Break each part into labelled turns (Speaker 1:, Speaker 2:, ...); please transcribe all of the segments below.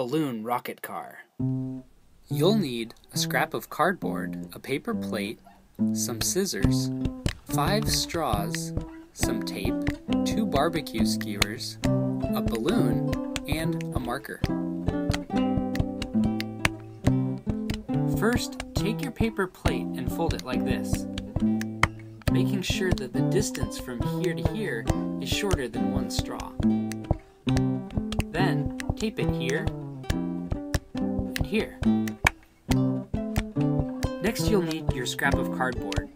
Speaker 1: balloon rocket car. You'll need a scrap of cardboard, a paper plate, some scissors, five straws, some tape, two barbecue skewers, a balloon, and a marker. First, take your paper plate and fold it like this, making sure that the distance from here to here is shorter than one straw. Then, tape it here here. Next, you'll need your scrap of cardboard.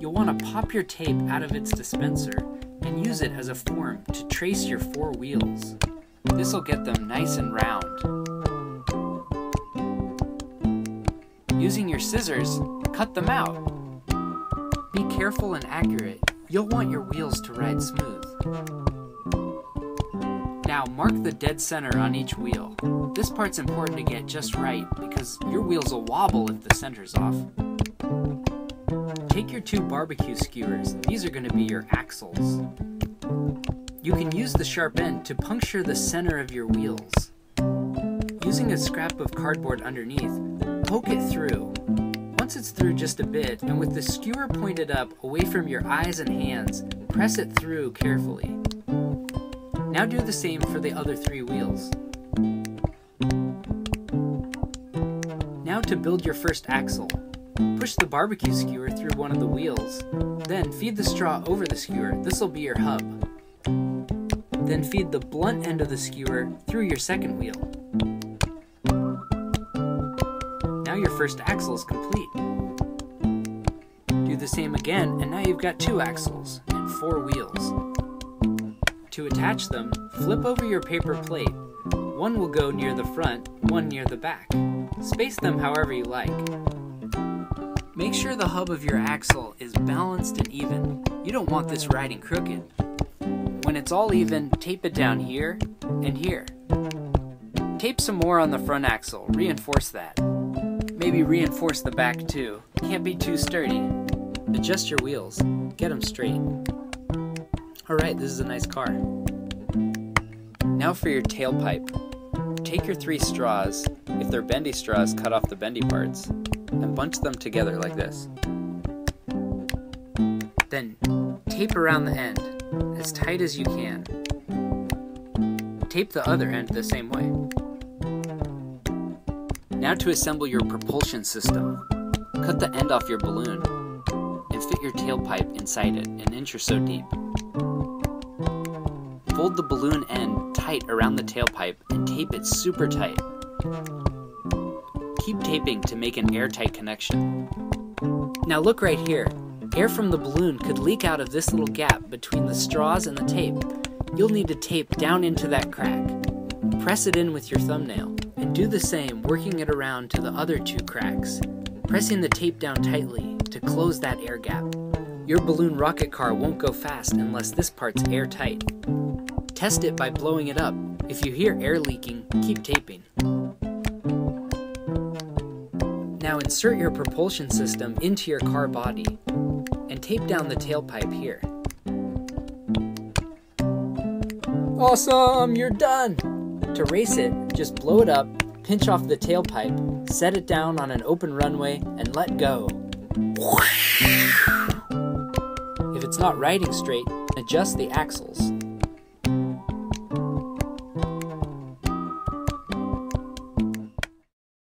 Speaker 1: You'll want to pop your tape out of its dispenser and use it as a form to trace your four wheels. This will get them nice and round. Using your scissors, cut them out. Be careful and accurate. You'll want your wheels to ride smooth. Now mark the dead center on each wheel. This part's important to get just right because your wheels will wobble if the center's off. Take your two barbecue skewers. These are going to be your axles. You can use the sharp end to puncture the center of your wheels. Using a scrap of cardboard underneath, poke it through. Once it's through just a bit, and with the skewer pointed up away from your eyes and hands, press it through carefully. Now do the same for the other three wheels. Now to build your first axle. Push the barbecue skewer through one of the wheels. Then feed the straw over the skewer. This will be your hub. Then feed the blunt end of the skewer through your second wheel. Now your first axle is complete. Do the same again, and now you've got two axles and four wheels. To attach them, flip over your paper plate. One will go near the front, one near the back. Space them however you like. Make sure the hub of your axle is balanced and even. You don't want this riding crooked. When it's all even, tape it down here and here. Tape some more on the front axle, reinforce that. Maybe reinforce the back too. Can't be too sturdy. Adjust your wheels, get them straight. Alright, this is a nice car. Now for your tailpipe. Take your three straws, if they're bendy straws, cut off the bendy parts, and bunch them together like this. Then tape around the end, as tight as you can. Tape the other end the same way. Now to assemble your propulsion system. Cut the end off your balloon and fit your tailpipe inside it an inch or so deep. Fold the balloon end tight around the tailpipe and tape it super tight. Keep taping to make an airtight connection. Now look right here. Air from the balloon could leak out of this little gap between the straws and the tape. You'll need to tape down into that crack. Press it in with your thumbnail, and do the same working it around to the other two cracks, pressing the tape down tightly to close that air gap. Your balloon rocket car won't go fast unless this part's airtight. Test it by blowing it up. If you hear air leaking, keep taping. Now insert your propulsion system into your car body and tape down the tailpipe here. Awesome, you're done! To race it, just blow it up, pinch off the tailpipe, set it down on an open runway, and let go. It's not riding straight, adjust the axles.